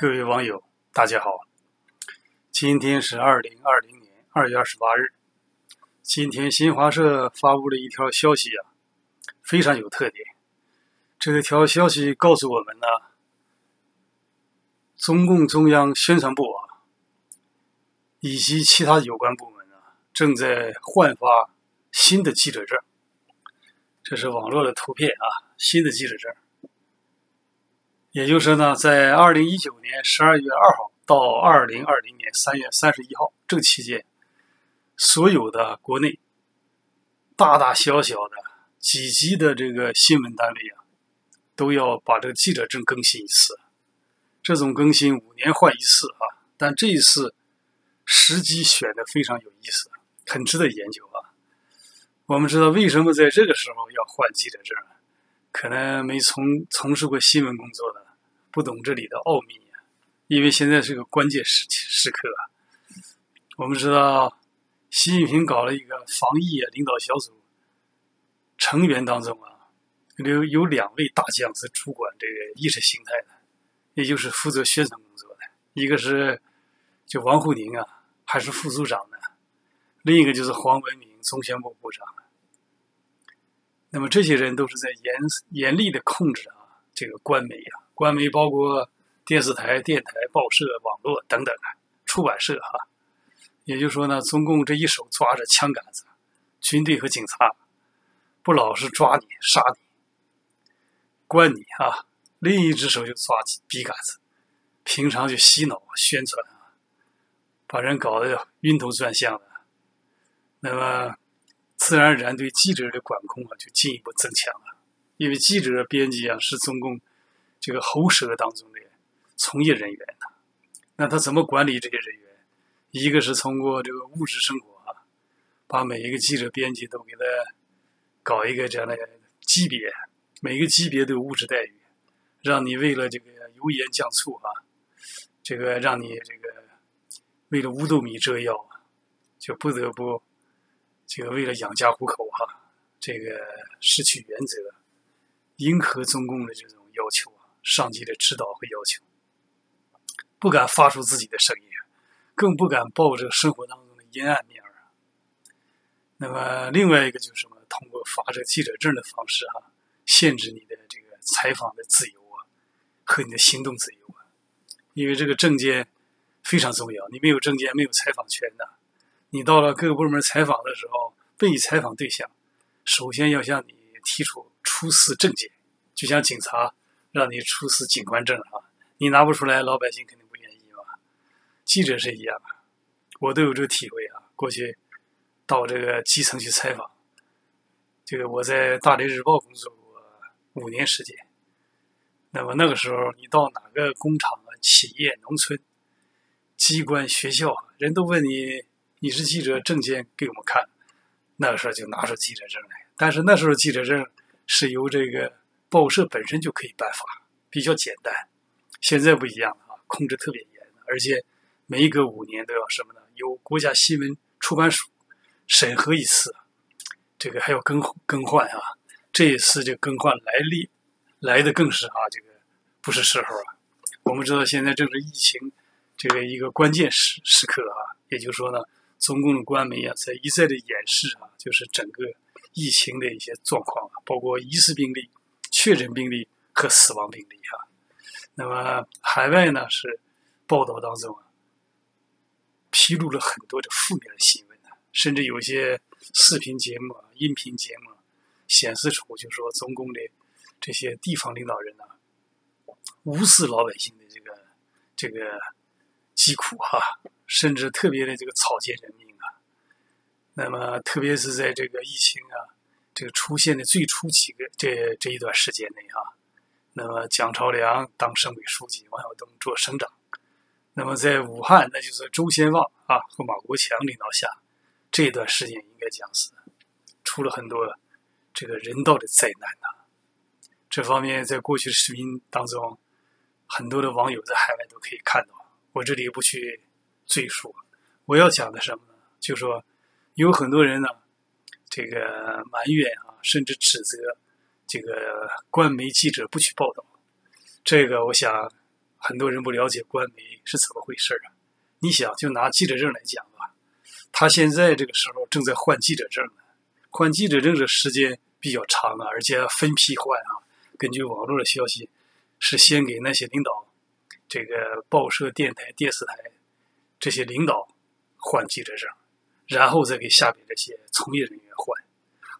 各位网友，大家好！今天是二零二零年二月二十八日。今天新华社发布了一条消息啊，非常有特点。这条消息告诉我们呢，中共中央宣传部啊，以及其他有关部门啊，正在换发新的记者证。这是网络的图片啊，新的记者证。也就是呢，在二零一九年十二月二号到二零二零年三月三十一号这期间，所有的国内大大小小的几级的这个新闻单位啊，都要把这个记者证更新一次。这种更新五年换一次啊，但这一次时机选的非常有意思，很值得研究啊。我们知道为什么在这个时候要换记者证？可能没从从事过新闻工作的，不懂这里的奥秘。因为现在是个关键时期时刻啊。我们知道，习近平搞了一个防疫领导小组，成员当中啊，有有两位大将是主管这个意识形态的，也就是负责宣传工作的。一个是就王沪宁啊，还是副组长呢；另一个就是黄文明，中宣部部长。那么这些人都是在严严厉的控制啊，这个官媒啊，官媒包括电视台、电台、报社、网络等等啊，出版社哈。也就是说呢，中共这一手抓着枪杆子，军队和警察，不老是抓你、杀你、关你啊，另一只手就抓笔杆子，平常就洗脑宣传啊，把人搞得晕头转向的。那么。自然而然对记者的管控啊，就进一步增强了。因为记者、编辑啊，是中共这个喉舌当中的从业人员呐。那他怎么管理这些人员？一个是通过这个物质生活啊，把每一个记者、编辑都给他搞一个这样的级别，每个级别都有物质待遇，让你为了这个油盐酱醋啊，这个让你这个为了五斗米折腰啊，就不得不。这个为了养家糊口哈，这个失去原则，迎合中共的这种要求，上级的指导和要求，不敢发出自己的声音，更不敢报这个生活当中的阴暗面啊。那么另外一个就是什么？通过发这个记者证的方式哈，限制你的这个采访的自由啊，和你的行动自由啊。因为这个证件非常重要，你没有证件，没有采访权的。你到了各个部门采访的时候，被采访对象首先要向你提出出示证件，就像警察让你出示警官证啊，你拿不出来，老百姓肯定不愿意嘛。记者是一样啊，我都有这个体会啊。过去到这个基层去采访，这个我在大连日报工作过五年时间，那么那个时候你到哪个工厂啊、企业、农村、机关、学校，人都问你。你是记者，证件给我们看，那个时候就拿出记者证来。但是那时候记者证是由这个报社本身就可以颁发，比较简单。现在不一样了啊，控制特别严，而且每隔五年都要什么呢？由国家新闻出版署审核一次，这个还要更更换啊。这一次就更换来历来的更是啊，这个不是时候啊。我们知道现在正是疫情这个一个关键时时刻啊，也就是说呢。中共的官媒啊，在一再的演示啊，就是整个疫情的一些状况啊，包括疑似病例、确诊病例和死亡病例啊。那么海外呢是报道当中啊，披露了很多的负面的新闻啊，甚至有些视频节目、音频节目显示出，就说中共的这些地方领导人呢，无视老百姓的这个这个疾苦哈。甚至特别的这个草菅人命啊，那么特别是在这个疫情啊这个出现的最初几个这这一段时间内啊，那么蒋朝良当省委书记，王晓东做省长，那么在武汉，那就是周先旺啊和马国强领导下，这段时间应该讲是出了很多这个人道的灾难呐。这方面在过去的视频当中，很多的网友在海外都可以看到，我这里不去。赘述，我要讲的什么呢？就说有很多人呢，这个埋怨啊，甚至指责这个官媒记者不去报道。这个我想很多人不了解官媒是怎么回事啊？你想，就拿记者证来讲吧，他现在这个时候正在换记者证呢，换记者证的时间比较长啊，而且分批换啊。根据网络的消息，是先给那些领导，这个报社、电台、电视台这些领导换记者证，然后再给下边这些从业人员换。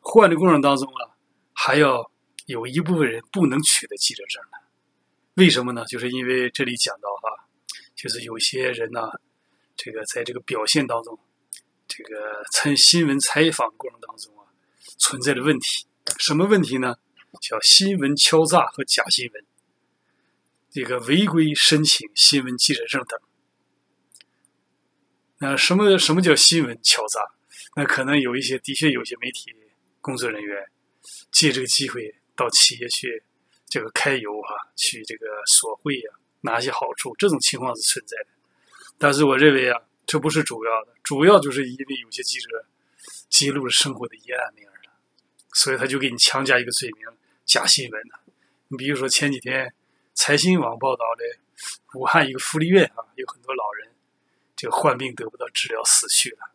换的过程当中啊，还要有一部分人不能取得记者证的。为什么呢？就是因为这里讲到哈，就是有些人呢，这个在这个表现当中，这个参新闻采访过程当中啊，存在的问题，什么问题呢？叫新闻敲诈和假新闻，这个违规申请新闻记者证等。那什么什么叫新闻敲诈？那可能有一些的确有些媒体工作人员借这个机会到企业去。这个开油哈，去这个索贿呀，拿些好处，这种情况是存在的。但是我认为啊，这不是主要的，主要就是因为有些记者揭露了生活的阴暗面了，所以他就给你强加一个罪名——假新闻呢。你比如说前几天财新网报道的武汉一个福利院啊，有很多老人这个患病得不到治疗死去了，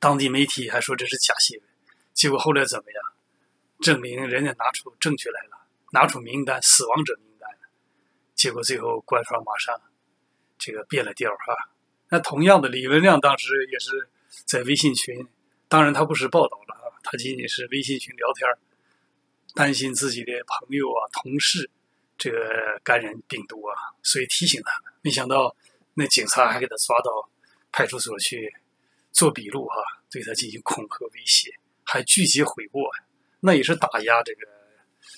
当地媒体还说这是假新闻，结果后来怎么样？证明人家拿出证据来了。拿出名单，死亡者名单，结果最后官方马上这个变了调哈。那同样的，李文亮当时也是在微信群，当然他不是报道了啊，他仅仅是微信群聊天担心自己的朋友啊、同事这个感染病毒啊，所以提醒他们。没想到那警察还给他抓到派出所去做笔录哈，对他进行恐吓威胁，还拒绝悔过，那也是打压这个。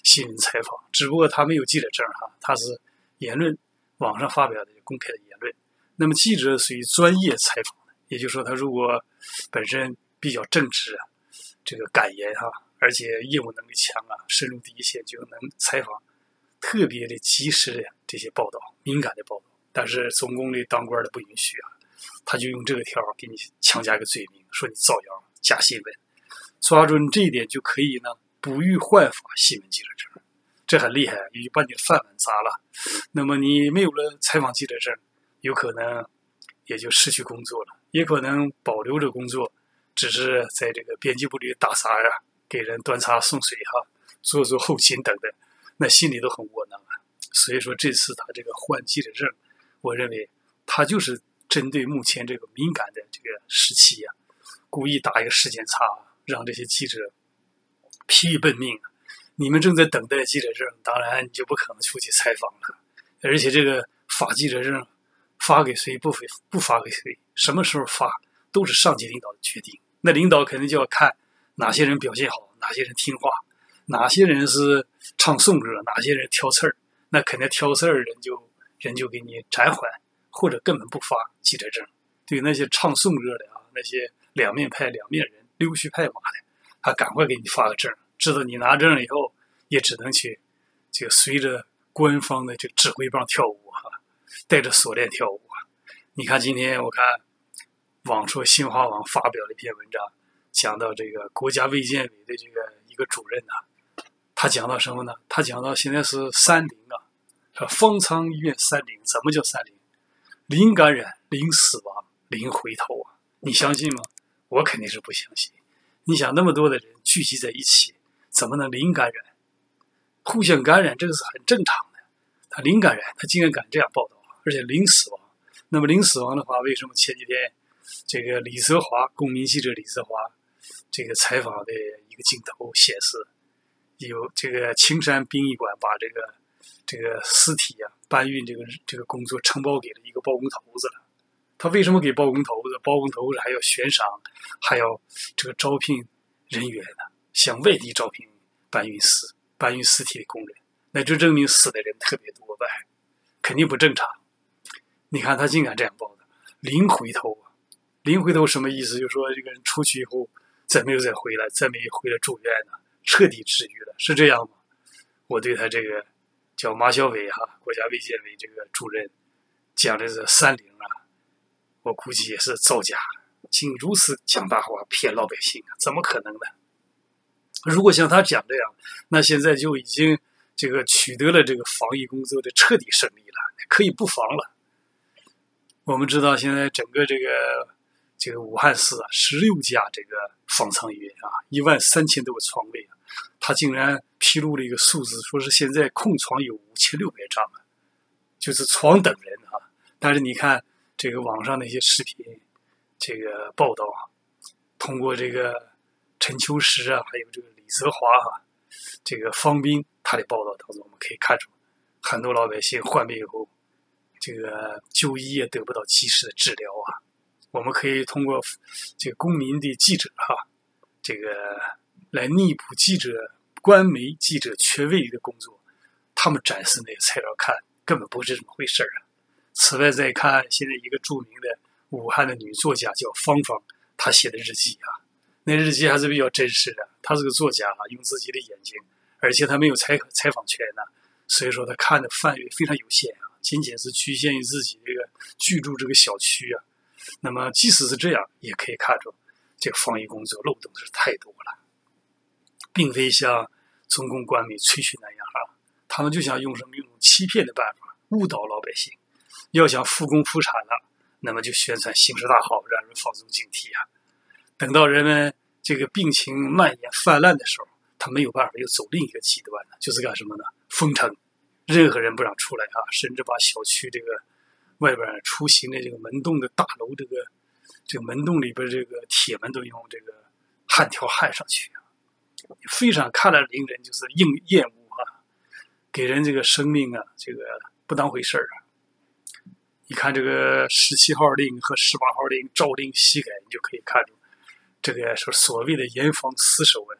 新闻采访，只不过他没有记者证哈，他是言论网上发表的公开的言论。那么记者属于专业采访，也就是说，他如果本身比较正直啊，这个敢言哈，而且业务能力强啊，深入第一线就能采访特别的及时的这些报道，敏感的报道。但是总工的当官的不允许啊，他就用这个条给你强加个罪名，说你造谣假新闻，抓住你这一点就可以呢。不予换发新闻记者证，这很厉害，也就把你的饭碗砸了。那么你没有了采访记者证，有可能也就失去工作了，也可能保留着工作，只是在这个编辑部里打杂呀，给人端茶送水哈，做做后勤等等，那心里都很窝囊啊。所以说这次他这个换记者证，我认为他就是针对目前这个敏感的这个时期呀，故意打一个时间差，让这些记者。疲于奔命，你们正在等待记者证，当然你就不可能出去采访了。而且这个发记者证，发给谁不发不发给谁，什么时候发都是上级领导的决定。那领导肯定就要看哪些人表现好，哪些人听话，哪些人是唱颂歌，哪些人挑刺儿。那肯定挑刺儿人就人就给你暂缓，或者根本不发记者证。对那些唱颂歌的啊，那些两面派、两面人、溜须拍马的。他赶快给你发个证，知道你拿证了以后，也只能去就随着官方的这指挥棒跳舞哈，带着锁链跳舞啊。你看今天我看网说新华网发表了一篇文章，讲到这个国家卫健委的这个一个主任呐，他讲到什么呢？他讲到现在是三零啊，说方舱医院三零，怎么叫三零？零感染、零死亡、零回头啊！你相信吗？我肯定是不相信。你想那么多的人聚集在一起，怎么能零感染？互相感染这个是很正常的。他零感染，他竟然敢这样报道，而且零死亡。那么零死亡的话，为什么前几天这个李泽华公民记者李泽华这个采访的一个镜头显示，有这个青山殡仪馆把这个这个尸体啊搬运这个这个工作承包给了一个包工头子了？他为什么给包工头子？包工头子还要悬赏，还要这个招聘人员呢？向外地招聘搬运尸、搬运尸体的工人，那就证明死的人特别多呗，肯定不正常。你看他竟敢这样报的，零回头啊！零回头什么意思？就是说这个人出去以后再没有再回来，再没回来住院呢，彻底治愈了，是这样吗？我对他这个叫马小伟哈，国家卫健委这个主任讲的是三零啊。我估计也是造假，竟如此讲大话骗老百姓啊？怎么可能呢？如果像他讲这样，那现在就已经这个取得了这个防疫工作的彻底胜利了，可以不防了。我们知道，现在整个这个这个武汉市啊，十六家这个方舱医院啊，一万三千多个床位啊，他竟然披露了一个数字，说是现在空床有五千六百张啊，就是床等人啊。但是你看这个网上那些视频，这个报道啊，通过这个陈秋实啊，还有这个李泽华啊，这个方斌他的报道当中，我们可以看出，很多老百姓患病以后。这个就医也得不到及时的治疗啊！我们可以通过这个公民的记者哈，这个来弥补记者官媒记者缺位的工作。他们展示那些材料看，根本不是这么回事儿啊！此外，再看现在一个著名的武汉的女作家叫芳芳，她写的日记啊，那日记还是比较真实的。她是个作家啊，用自己的眼睛，而且她没有采采访权呢，所以说她看的范围非常有限啊。仅仅是局限于自己这个居住这个小区啊，那么即使是这样，也可以看出这个防疫工作漏洞是太多了，并非像中共官媒吹嘘那样啊，他们就想用什么用欺骗的办法误导老百姓，要想复工复产了，那么就宣传形势大好，让人放松警惕啊。等到人们这个病情蔓延泛滥的时候，他没有办法又走另一个极端了，就是干什么呢？封城。任何人不让出来啊！甚至把小区这个外边出行的这个门洞的大楼，这个这个门洞里边这个铁门都用这个焊条焊上去，非常看了令人就是厌厌恶啊，给人这个生命啊这个不当回事儿啊！你看这个十七号令和十八号令朝令夕改，你就可以看出这个说所谓的严防死守啊，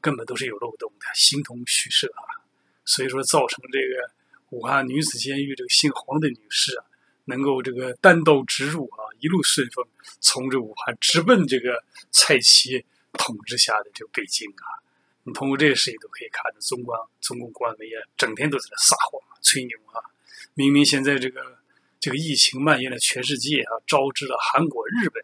根本都是有漏洞的，形同虚设啊！所以说，造成这个武汉女子监狱这个姓黄的女士啊，能够这个单刀直入啊，一路顺风，从这武汉直奔这个蔡奇统治下的这个北京啊。你通过这个事情都可以看到，中国中共官媒啊，整天都在那撒谎吹牛啊。明明现在这个这个疫情蔓延了全世界啊，招致了韩国、日本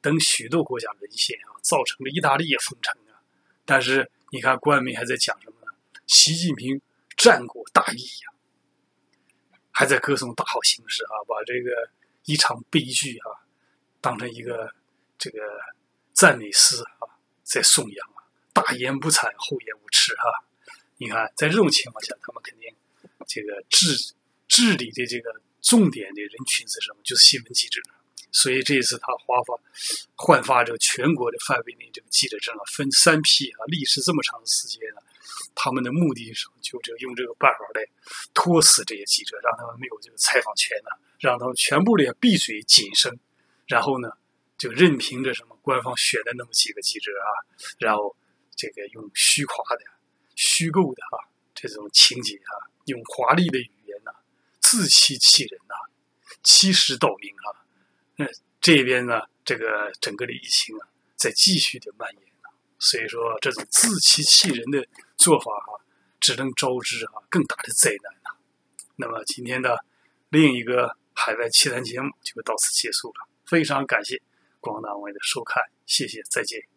等许多国家沦陷啊，造成了意大利也封城啊。但是你看官媒还在讲什么呢？习近平。战果大义呀，还在歌颂大好形势啊，把这个一场悲剧啊当成一个这个赞美诗啊，在颂扬，大言不惭，厚颜无耻哈。你看，在这种情况下，他们肯定这个治治理的这个重点的人群是什么？就是新闻记者。所以这一次他发发换发这个全国的范围内这个记者证啊，分三批啊，历时这么长时间呢。他们的目的是什么就这用这个办法来拖死这些记者，让他们没有这个采访权呢，让他们全部的闭嘴谨声，然后呢，就任凭着什么官方选的那么几个记者啊，然后这个用虚夸的、虚构的哈这种情节啊，用华丽的语言呐，自欺欺人呐，欺世盗名啊，那这边呢，这个整个的疫情啊，在继续的蔓延。所以说，这种自欺欺人的做法啊，只能招致啊更大的灾难呐。那么今天的另一个海外奇谈节目就到此结束了，非常感谢广大网友的收看，谢谢，再见。